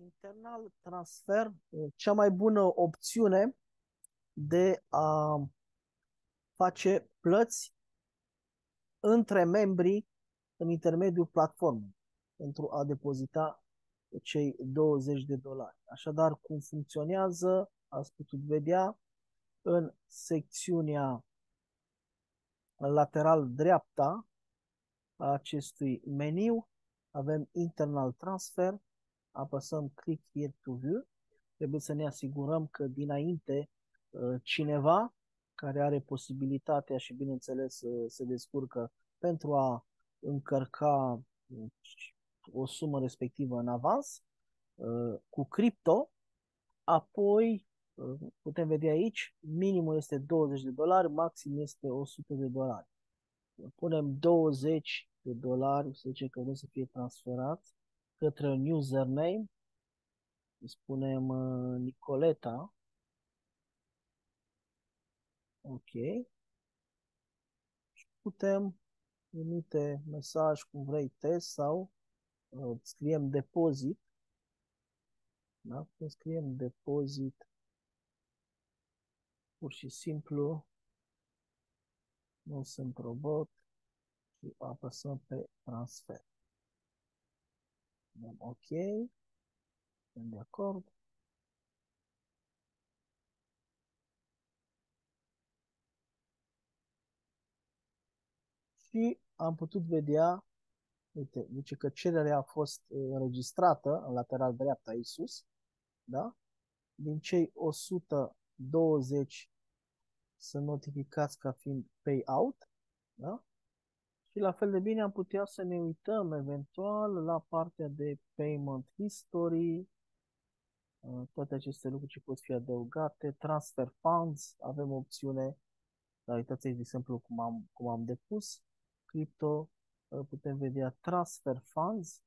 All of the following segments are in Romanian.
internal transfer, cea mai bună opțiune de a face plăți între membrii în intermediul platformei pentru a depozita cei 20 de dolari. Așadar, cum funcționează, ați putut vedea în secțiunea lateral dreapta a acestui meniu avem internal transfer, apăsăm click here to view. Trebuie să ne asigurăm că dinainte uh, cineva care are posibilitatea și bineînțeles se descurcă pentru a încărca uh, o sumă respectivă în avans uh, cu cripto, apoi putem vedea aici, minimul este 20 de dolari, maxim este 100 de dolari. Punem 20 de dolari, să zicem că vrem să fie transferat către un username, îi spunem uh, Nicoleta, ok, și putem emite mesaj cum vrei test sau uh, scriem depozit, da? Putem scriem depozit pur și simplu nu sunt robot și apăsăm pe transfer. Dăm OK. Sunt de acord. Și am putut vedea, uite, zice că cererea a fost uh, înregistrată în lateral dreapta aici sus, da? Din cei 120 sunt notificați ca fiind payout, da? Și la fel de bine am putea să ne uităm eventual la partea de payment history, uh, toate aceste lucruri ce pot fi adăugate, transfer funds, avem opțiune, da, uitați de exemplu cum am, cum am depus crypto, uh, putem vedea transfer funds,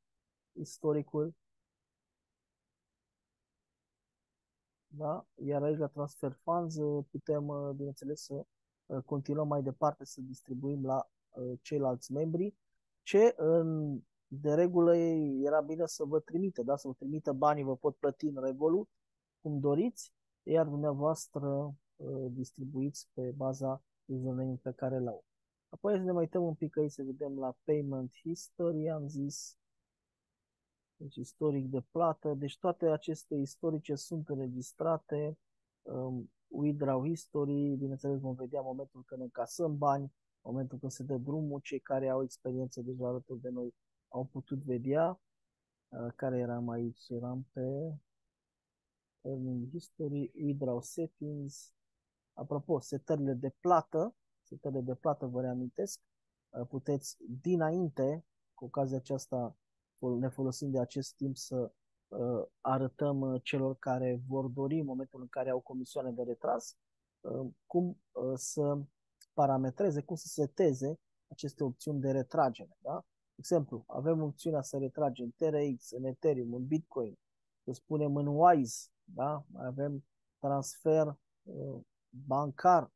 istoricul, da? Iar aici la transfer funds uh, putem, bineînțeles, să continuăm mai departe să distribuim la Uh, ceilalți membri, ce în, de regulă era bine să vă trimite, da? să vă trimită banii, vă pot plăti în Revolut, cum doriți, iar dumneavoastră uh, distribuiți pe baza username pe care l-au. Apoi să ne mai uităm un pic aici să vedem la Payment History, am zis, deci istoric de plată, deci toate aceste istorice sunt înregistrate, um, withdraw history, bineînțeles vom vedea momentul când încasăm bani, momentul când se dă drumul, cei care au experiență deja alături de noi au putut vedea uh, care eram aici. Eram pe Earning History, Withdraw Settings. Apropo, setările de plată, setările de plată vă reamintesc, uh, puteți dinainte, cu ocazia aceasta, ne folosim de acest timp să uh, arătăm uh, celor care vor dori în momentul în care au comisioane de retras, uh, cum uh, să parametreze, cum să seteze aceste opțiuni de retragere. Da? De exemplu, avem opțiunea să retragem TRX, în Ethereum, în Bitcoin, să spunem în Wise, da? avem transfer uh, bancar,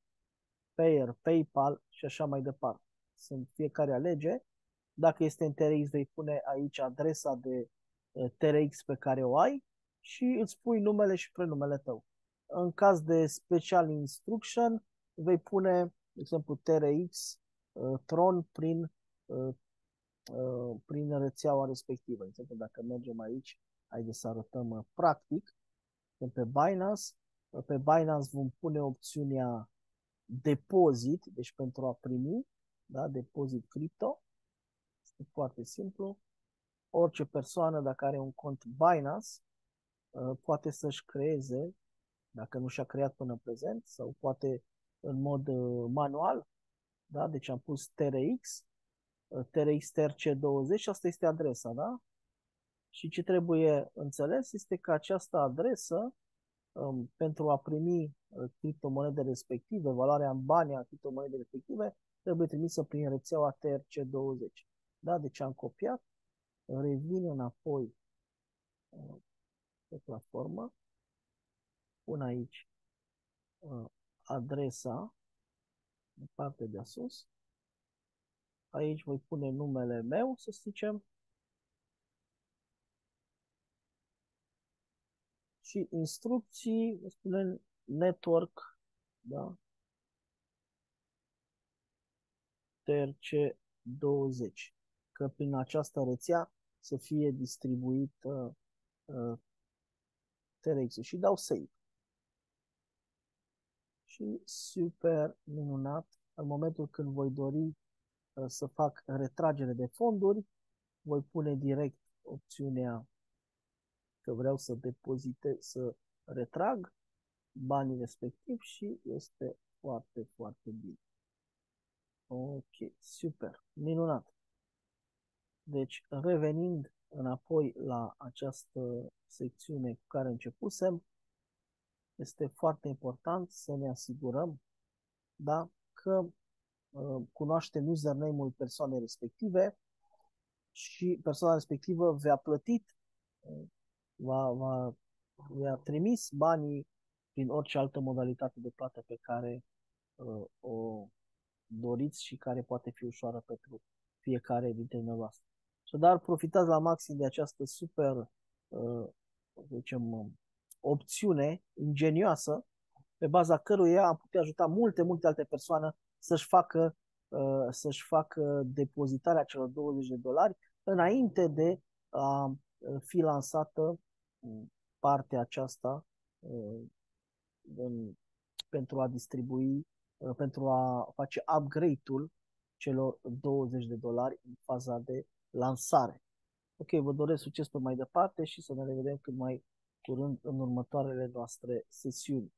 Payer, PayPal și așa mai departe. Sunt fiecare alege. Dacă este în TRX, vei pune aici adresa de uh, TRX pe care o ai și îți pui numele și prenumele tău. În caz de special instruction, vei pune de exemplu TRX, uh, Tron prin, uh, uh, prin rețeaua respectivă. De exemplu, dacă mergem aici, haideți să arătăm practic, pe Binance, pe Binance vom pune opțiunea depozit, deci pentru a primi, da, depozit cripto. Este foarte simplu. Orice persoană, dacă are un cont Binance, poate să-și creeze, dacă nu și-a creat până în prezent, sau poate în mod uh, manual, da? deci am pus TRX, uh, TRX TRC20 și asta este adresa, da? Și ce trebuie înțeles este că această adresă um, pentru a primi uh, criptomonede respective, valoarea în bani a criptomonede respective, trebuie trimisă prin rețeaua TRC20. Da? Deci am copiat, revin înapoi pe platformă, pun aici adresa în partea de sus. Aici voi pune numele meu, să zicem. și instrucții, spune network, da? TRC20, că prin această rețea să fie distribuit uh, uh, TRX și dau save. Și super minunat, în momentul când voi dori uh, să fac retragere de fonduri, voi pune direct opțiunea că vreau să depozite, să retrag banii respectiv și este foarte, foarte bine. Ok, super, minunat. Deci, revenind înapoi la această secțiune cu care începusem, este foarte important să ne asigurăm da, că uh, cunoaștem username-ul persoanei respective și persoana respectivă v-a plătit, uh, va, va, v-a trimis banii prin orice altă modalitate de plată pe care uh, o doriți și care poate fi ușoară pentru fiecare dintre dumneavoastră. Așadar, profitați la maxim de această super uh, zicem, opțiune ingenioasă pe baza căruia am putea ajuta multe, multe alte persoane să-și facă, uh, să-și facă depozitarea celor 20 de dolari înainte de a uh, fi lansată partea aceasta pentru a distribui Uh, pentru a face upgrade-ul celor 20 de dolari în faza de lansare. Ok, vă doresc succes pe mai departe și să ne revedem cât mai curând în următoarele noastre sesiuni.